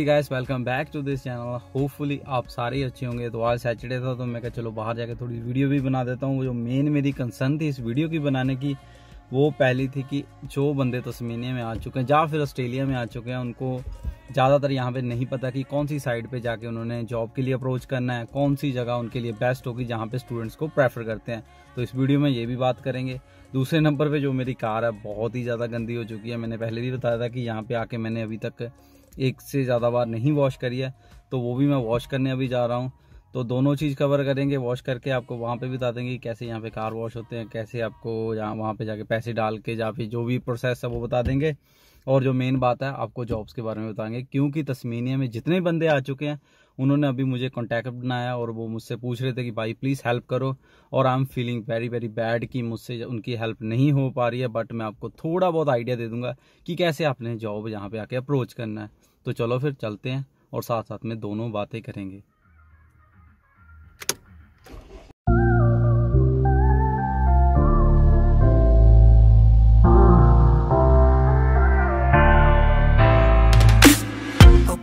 Ji guys welcome back to this channel hopefully आप सारे अच्छे होंगे। तो आज सैटरडे था तो मैं कहा चलो बाहर जाके थोड़ी वीडियो भी बना देता हूँ। जो मेन मेरी कंसर्न थी इस वीडियो की बनाने की, वो पहली थी कि जो बंदे तस्मीनिया में आ चुके हैं या फिर ऑस्ट्रेलिया में आ चुके हैं, उनको ज़्यादातर यहाँ पे नहीं पता कि कौन सी साइड पे जाके उन्होंने जॉब के लिए अप्रोच करना है, कौन सी जगह उनके लिए बेस्ट होगी जहाँ पे स्टूडेंट्स को प्रेफर करते हैं। तो इस वीडियो में ये भी बात करेंगे। दूसरे नंबर पे जो मेरी कार है, बहुत ही ज़्यादा गंदी हो चुकी है। मैंने पहले भी बताया था कि यहाँ पे आके मैंने अभी तक एक से ज़्यादा बार नहीं वॉश करी है तो वो भी मैं वॉश करने अभी जा रहा हूँ। तो दोनों चीज़ कवर करेंगे वॉश करके आपको वहाँ पे बता देंगे कैसे यहाँ पे कार वॉश होते हैं, कैसे आपको यहाँ, वहाँ पे जाके पैसे डाल के या फिर जो भी प्रोसेस है वो बता देंगे। और जो मेन बात है, आपको जॉब्स के बारे में बताएँगे, क्योंकि तस्मीनिया में जितने बंदे आ चुके हैं, उन्होंने अभी मुझे कॉन्टैक्ट बनाया और वो मुझसे पूछ रहे थे कि भाई प्लीज़ हेल्प करो। और I am feeling very very bad कि मुझसे उनकी हेल्प नहीं हो पा रही है बट मैं आपको थोड़ा बहुत आइडिया दे दूँगा कि कैसे आपने जॉब यहाँ पे आके अप्रोच करना है। तो चलो फिर चलते हैं और साथ साथ में दोनों बातें करेंगे। Oh.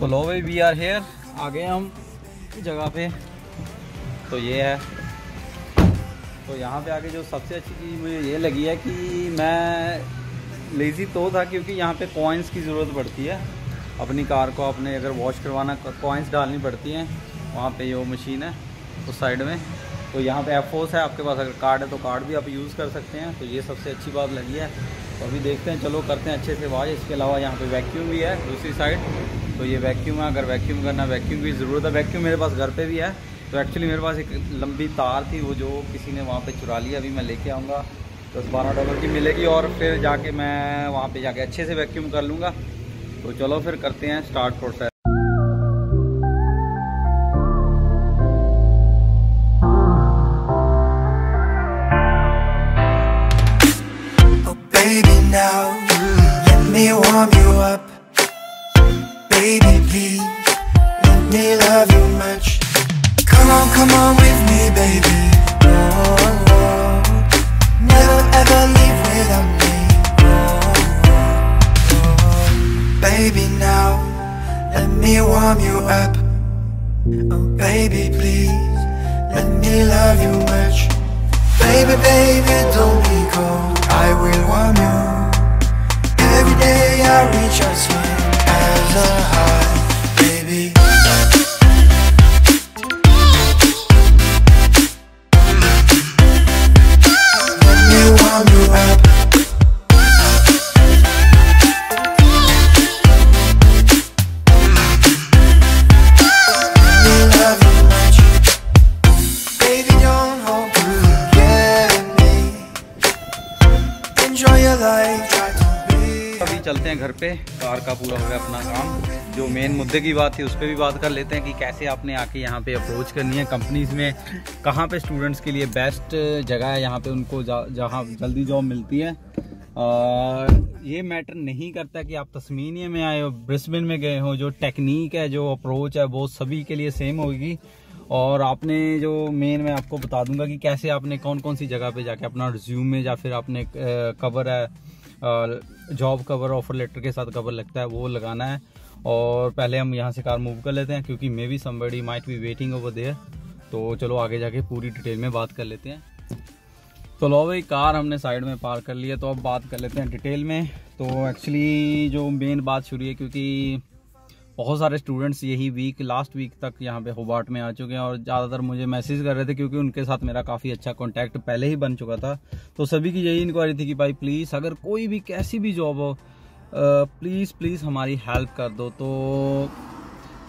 तो लो भाई वी आर हेयर आ गए हम जगह पे। तो ये है। तो यहाँ पे आके जो सबसे अच्छी चीज़ मुझे ये लगी है कि मैं लेज़ी तो था क्योंकि यहाँ पे कॉइन्स की ज़रूरत पड़ती है। अपनी कार को अपने अगर वॉश करवाना कॉइन्स डालनी पड़ती हैं, वहाँ पे वो मशीन है, उस साइड में। तो यहाँ पे एफोस है, आपके पास अगर कार्ड है तो कार्ड भी आप यूज़ कर सकते हैं। तो ये सबसे अच्छी बात लगी है। तो अभी देखते हैं, चलो करते हैं अच्छे से आवाज़। इसके अलावा यहाँ पे वैक्यूम भी है, दूसरी साइड तो ये वैक्यूम है, अगर वैक्यूम करना वैक्यूम की ज़रूरत है। वैक्यूम मेरे पास घर पर भी है। तो एक्चुअली मेरे पास एक लंबी तार थी वो जो किसी ने वहाँ पे चुरा लिया अभी मैं लेके आऊँगा दस बारह डॉलर की मिलेगी और फिर जाके मैं वहाँ पे जाके अच्छे से वैक्यूम कर लूँगा तो चलो फिर करते हैं start process Oh. Baby please, let me love you much. Come on, with me, baby. Never ever without me. Baby now, let me warm you up. Oh baby please, let me love you much. Baby, baby, don't be cold. I will warm you. Every day I reach out sweet as a अभी चलते हैं घर पे car का पूरा हो गया अपना काम। जो मेन मुद्दे की बात थी उस पर भी बात कर लेते हैं कि कैसे आपने आके यहाँ पे अप्रोच करनी है। कंपनीज़ में कहाँ पे स्टूडेंट्स के लिए बेस्ट जगह है यहाँ पे उनको जहाँ जल्दी जॉब मिलती है। आ, ये मैटर नहीं करता कि आप तस्मीनिया में आए हो ब्रिस्बेन में गए हो जो टेक्निक है जो अप्रोच है वो सभी के लिए सेम होगी। और आपने जो मेन मैं आपको बता दूँगा कि कैसे आपने कौन कौन सी जगह पे जाके अपना रिज्यूम में या फिर आपने कवर है जॉब कवर ऑफ़र लेटर के साथ कवर लगता है, वो लगाना है। और पहले हम यहाँ से कार मूव कर लेते हैं, क्योंकि maybe somebody might be waiting over there तो चलो आगे जाके पूरी डिटेल में बात कर लेते हैं। तो लो भाई कार हमने साइड में पार कर लिया तो अब बात कर लेते हैं डिटेल में। तो एक्चुअली जो मेन बात शुरू है, क्योंकि बहुत सारे स्टूडेंट्स यही वीक लास्ट वीक तक यहाँ पे होबार्ट में आ चुके हैं और ज़्यादातर मुझे मैसेज कर रहे थे क्योंकि उनके साथ मेरा काफ़ी अच्छा कांटेक्ट पहले ही बन चुका था। तो सभी की यही इंक्वायरी थी कि भाई प्लीज़ अगर कोई भी कैसी भी जॉब हो प्लीज़ प्लीज़ हमारी हेल्प कर दो। तो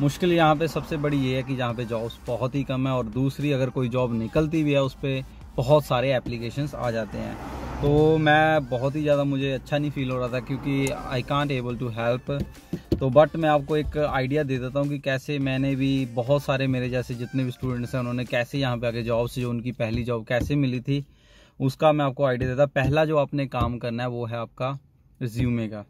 मुश्किल यहाँ पे सबसे बड़ी ये है कि जहाँ पे जॉब्स बहुत ही कम है और दूसरी अगर कोई जॉब निकलती भी है, उस पर बहुत सारे एप्लीकेशंस आ जाते हैं। तो मैं बहुत ही ज़्यादा मुझे अच्छा नहीं फील हो रहा था क्योंकि I can't able to help तो बट मैं आपको एक आइडिया दे देता हूँ कि कैसे मैंने भी बहुत सारे मेरे जैसे जितने भी स्टूडेंट्स हैं, उन्होंने कैसे यहाँ पे आके जॉब से जो उनकी पहली जॉब कैसे मिली थी, उसका मैं आपको आइडिया देता पहला जो आपने काम करना है वो है आपका रिज्यूमे का।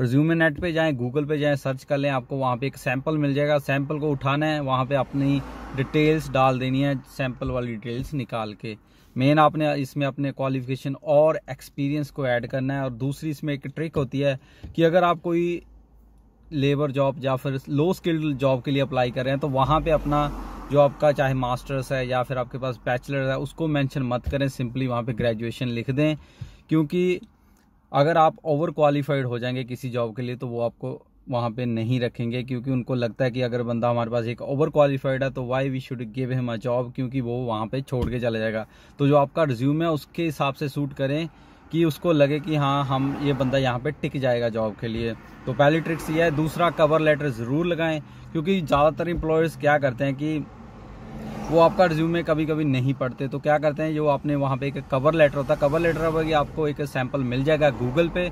रिज्यूमे नेट पे जाएँ गूगल पे जाएँ सर्च कर लें, आपको वहाँ पे एक सैंपल मिल जाएगा। सैंपल को उठाना है, वहाँ पे अपनी डिटेल्स डाल देनी है सैंपल वाली डिटेल्स निकाल के। मेन आपने इसमें अपने क्वालिफिकेशन और एक्सपीरियंस को ऐड करना है और दूसरी इसमें एक ट्रिक होती है कि अगर आप कोई लेबर जॉब या फिर लो स्किल्ड जॉब के लिए अप्लाई कर रहे हैं तो वहाँ पे अपना जो आपका चाहे मास्टर्स है या फिर आपके पास बैचलर है, उसको मेंशन मत करें सिंपली वहाँ पे ग्रेजुएशन लिख दें। क्योंकि अगर आप ओवर क्वालिफाइड हो जाएँगे किसी जॉब के लिए तो वो आपको वहाँ पे नहीं रखेंगे, क्योंकि उनको लगता है कि अगर बंदा हमारे पास एक ओवर क्वालिफाइड है तो why we should give him a job क्योंकि वो वहाँ पे छोड़ के चला जाएगा। तो जो आपका रिज्यूम है, उसके हिसाब से सूट करें कि उसको लगे कि हाँ हम, ये बंदा यहाँ पे टिक जाएगा जॉब के लिए। तो पहली ट्रिक्स ये है। दूसरा कवर लेटर ज़रूर लगाएँ, क्योंकि ज़्यादातर एम्प्लॉयज़ क्या करते हैं कि वो आपका रिज्यूमे कभी कभी नहीं पढ़ते। तो क्या करते हैं, जो आपने वहाँ पे एक कवर लेटर होता है कवर लेटर पर आपको एक सैंपल मिल जाएगा गूगल पे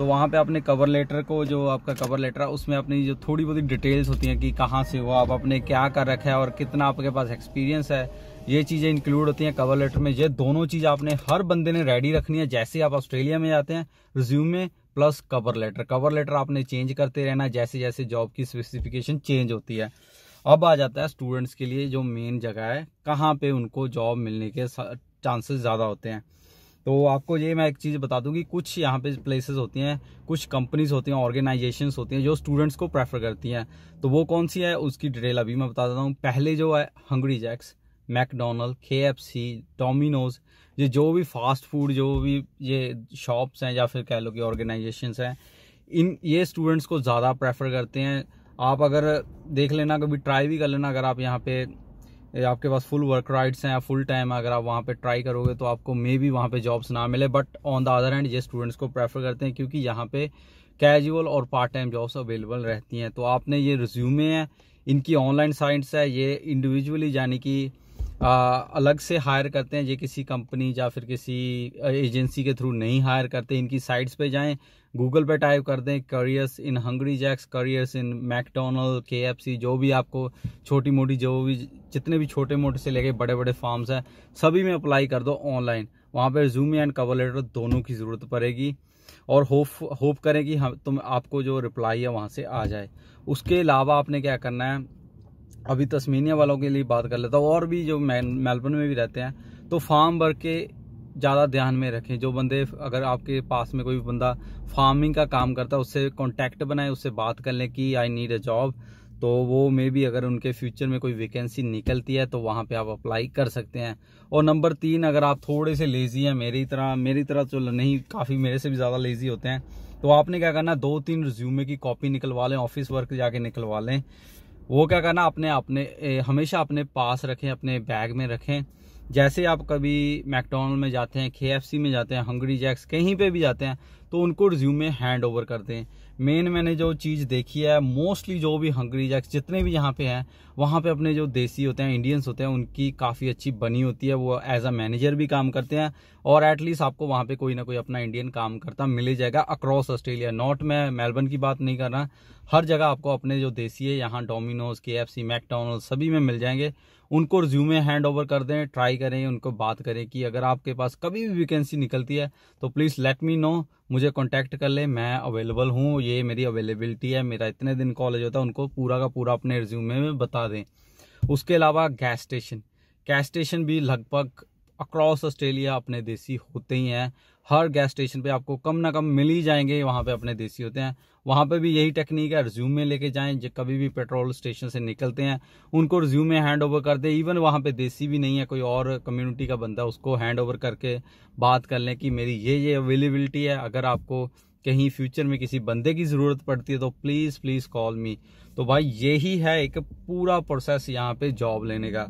तो वहाँ पे अपने कवर लेटर को, जो आपका कवर लेटर है, उसमें अपनी जो थोड़ी बहुत डिटेल्स होती हैं कि कहाँ से हो आप अपने क्या कर रखा है और कितना आपके पास एक्सपीरियंस है, ये चीज़ें इंक्लूड होती हैं कवर लेटर में। ये दोनों चीज़ आपने हर बंदे ने रेडी रखनी है, जैसे आप ऑस्ट्रेलिया में जाते हैं resume plus cover letter cover letter आपने चेंज करते रहना, जैसे जैसे जॉब की स्पेसिफिकेशन चेंज होती है। अब आ जाता है स्टूडेंट्स के लिए, जो मेन जगह है, कहाँ पे उनको जॉब मिलने के चांसेस ज़्यादा होते हैं। तो आपको ये मैं एक चीज़ बता दूँ कि कुछ यहाँ पे प्लेसेस होती हैं, कुछ कंपनीज़ होती हैं ऑर्गेनाइजेशंस होती हैं जो स्टूडेंट्स को प्रेफर करती हैं। तो वो कौन सी है, उसकी डिटेल अभी मैं बता देता हूँ। पहले जो है Hungry Jacks McDonald K F C Domino's ये जो भी फास्ट फ़ूड जो भी ये शॉप्स हैं या फिर कह लो कि ऑर्गेनाइजेशंस हैं, इन ये स्टूडेंट्स को ज़्यादा प्रेफर करते हैं। आप अगर देख लेना, कभी ट्राई भी कर लेना, अगर आप यहाँ पे आपके पास फुल वर्क राइट्स हैं या फुल टाइम अगर आप वहाँ पे ट्राई करोगे तो आपको मे भी वहाँ पे जॉब्स ना मिले but on the other hand ये स्टूडेंट्स को प्रेफर करते हैं क्योंकि यहाँ पे कैजुअल और पार्ट टाइम जॉब्स अवेलेबल रहती हैं। तो आपने ये रिज्यूमे हैं, इनकी ऑनलाइन साइट्स है, ये इंडिविजुअली यानी कि अलग से हायर करते हैं। ये किसी कंपनी या फिर किसी एजेंसी के थ्रू नहीं हायर करते, इनकी साइट्स पे जाएँ। गूगल पे टाइप कर दें, careers in Hungry Jacks, careers in McDonald के जो भी आपको छोटी मोटी जो भी, जितने भी छोटे मोटे से लेके बड़े बड़े फार्म्स हैं, सभी में अप्लाई कर दो ऑनलाइन। वहाँ पर जूम एंड कवर लेटर दोनों की ज़रूरत पड़ेगी और होप होप करें कि हम, तुम, आपको जो रिप्लाई है वहाँ से आ जाए। उसके अलावा आपने क्या करना है, अभी तस्मीनिया वालों के लिए बात कर लेता हूँ, और भी जो मेलबर्न में भी रहते हैं तो फार्म वर्क के ज़्यादा ध्यान में रखें। जो बंदे अगर आपके पास में कोई बंदा फ़ार्मिंग का काम करता है, उससे कॉन्टैक्ट बनाए, उससे बात कर लें कि आई नीड अ जॉब तो वो मे भी अगर उनके फ्यूचर में कोई वैकेंसी निकलती है तो वहाँ पे आप अप्लाई कर सकते हैं। और नंबर तीन, अगर आप थोड़े से लेजी हैं, मेरी तरह मेरी तरह तो नहीं, काफ़ी मेरे से भी ज़्यादा लेजी होते हैं तो आपने क्या करना दो तीन रिज्यूमे की कॉपी निकलवा लें ऑफ़िस वर्क जाके निकलवा लें। वो क्या करना, अपने अपने हमेशा अपने पास रखें, अपने बैग में रखें। जैसे आप कभी मैकडोनल्ड में जाते हैं के में जाते हैं, हंगरी जैक्स कहीं पे भी जाते हैं तो उनको रिज्यूमे हैंड ओवर करते हैं। मेन मैंने जो चीज़ देखी है, मोस्टली जो भी हंगरी जैक्स जितने भी यहाँ पे हैं, वहाँ पे अपने जो देसी होते हैं, इंडियंस होते हैं, उनकी काफ़ी अच्छी बनी होती है, वो एज अ मैनेजर भी काम करते हैं और एटलीस्ट आपको वहाँ पे कोई ना कोई अपना इंडियन काम करता मिल ही जाएगा अक्रॉस ऑस्ट्रेलिया नॉट मैं मेलबर्न की बात नहीं कर रहा, हर जगह आपको अपने जो देसी है, यहाँ डोमिनोज के एफ़ सी सभी में मिल जाएँगे। उनको रिज्यूमे हैंड ओवर कर दें ट्राई करें, उनको बात करें कि अगर आपके पास कभी भी वैकेंसी निकलती है तो प्लीज़ लेट मी नो मुझे कांटेक्ट कर ले, मैं अवेलेबल हूँ, ये मेरी अवेलेबिलिटी है, मेरा इतने दिन कॉलेज होता है, उनको पूरा का पूरा अपने रिज्यूमे में बता दें। उसके अलावा गैस स्टेशन गैस स्टेशन भी लगभग अक्रॉस ऑस्ट्रेलिया अपने देसी होते ही हैं। हर गैस स्टेशन पे आपको कम ना कम मिल ही जाएँगे वहाँ पे अपने देसी होते हैं। वहाँ पे भी यही टेक्निक है रिज्यूम में लेके जाएँ जब कभी भी पेट्रोल स्टेशन से निकलते हैं, उनको रिज्यूम में हैंड ओवर कर दें। इवन वहाँ पे देसी भी नहीं है, कोई और कम्युनिटी का बंदा उसको हैंड ओवर करके बात कर लें कि मेरी ये ये अवेलेबिलिटी है, अगर आपको कहीं फ्यूचर में किसी बंदे की ज़रूरत पड़ती है तो प्लीज़ प्लीज़ कॉल मी तो भाई, यही है एक पूरा प्रोसेस यहाँ पे जॉब लेने का।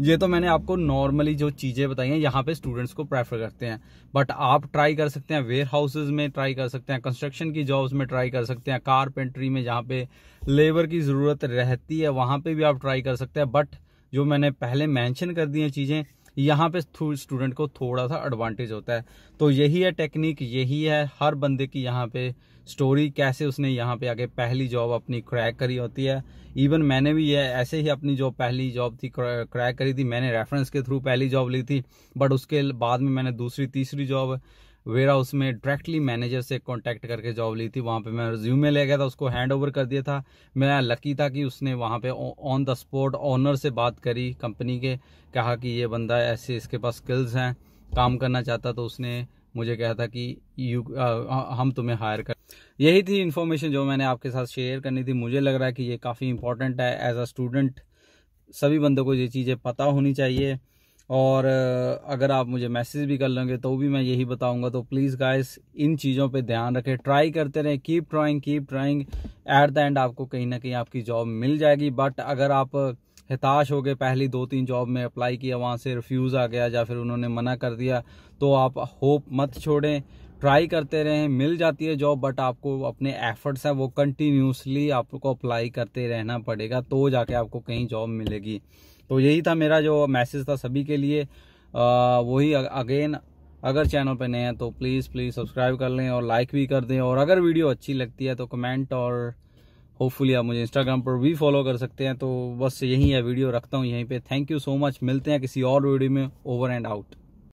ये तो मैंने आपको नॉर्मली जो चीज़ें बताई हैं, यहाँ पे स्टूडेंट्स को प्रेफर करते हैं। बट आप ट्राई कर सकते हैं वेयर हाउसेज में ट्राई कर सकते हैं कंस्ट्रक्शन की जॉब्स में ट्राई कर सकते हैं कारपेंट्री में जहाँ पे लेबर की ज़रूरत रहती है, वहाँ पे भी आप ट्राई कर सकते हैं। बट जो मैंने पहले मैंशन कर दी हैं चीज़ें यहाँ पे स्टूडेंट को थोड़ा सा एडवांटेज होता है। तो यही है टेक्निक यही है हर बंदे की यहाँ पे स्टोरी कैसे उसने यहाँ पे आके पहली जॉब अपनी क्रैक करी होती है। इवन मैंने भी ये ऐसे ही अपनी जो पहली जॉब थी क्रैक करी थी, मैंने रेफरेंस के थ्रू पहली जॉब ली थी बट उसके बाद में मैंने दूसरी, तीसरी जॉब वेयर हाउस में डायरेक्टली मैनेजर से कांटेक्ट करके जॉब ली थी। वहाँ पे मैं रिज्यूमे ले गया था उसको हैंड ओवर कर दिया था। मैं लकी था कि उसने वहाँ पे ऑन द स्पॉट ऑनर से बात करी कंपनी के कहा कि ये बंदा ऐसे इसके पास स्किल्स हैं काम करना चाहता तो उसने मुझे कहा था कि यू आ, हम तुम्हें हायर कर यही थी इन्फॉर्मेशन जो मैंने आपके साथ शेयर करनी थी। मुझे लग रहा है कि ये काफ़ी इंपॉर्टेंट है। एज अ स्टूडेंट सभी बंदों को ये चीज़ें पता होनी चाहिए। और अगर आप मुझे मैसेज भी कर लेंगे तो भी मैं यही बताऊँगा। तो प्लीज़ गाइस इन चीज़ों पे ध्यान रखें। ट्राई करते रहें। Keep trying keep trying at the end आपको कहीं ना कहीं आपकी जॉब मिल जाएगी। बट अगर आप हताश हो गए पहली दो तीन जॉब में अप्लाई किया, वहाँ से रिफ्यूज़ आ गया या फिर उन्होंने मना कर दिया तो आप होप मत छोड़ें। ट्राई करते रहें, मिल जाती है जॉब बट आपको अपने एफर्ट्स है, वो कंटिन्यूसली आपको अप्लाई करते रहना पड़ेगा तो जाके आपको कहीं जॉब मिलेगी। तो यही था मेरा जो मैसेज था सभी के लिए। वही अगेन अगर चैनल पर नए हैं तो प्लीज़ प्लीज़ सब्सक्राइब कर लें और लाइक भी कर दें। और अगर वीडियो अच्छी लगती है तो कमेंट और होपफुली आप मुझे इंस्टाग्राम पर भी फॉलो कर सकते हैं। तो बस यही है वीडियो रखता हूँ यहीं पे। थैंक यू सो मच मिलते हैं किसी और वीडियो में। Over and out